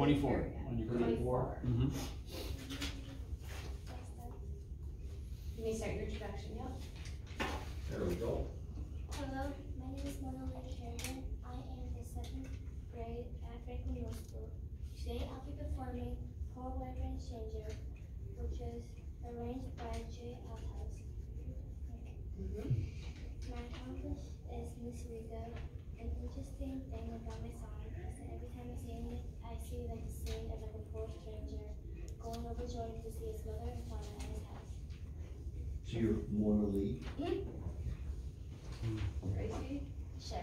Twenty-four. on your grade. Twenty-four. Mhm. You may start your introduction, yep. There we go. Hello, my name is Mona Lee Sheridan. I am in seventh grade at Franklin Middle School. Today I'll be performing Poor Wayfaring Stranger, which is arranged by J. Althouse. My accomplice is Miss Riga. An interesting thing about my overjoyed to see his mother and father at his house. So you're Mona Lee. Hmm? Hmm. Crazy? Sure.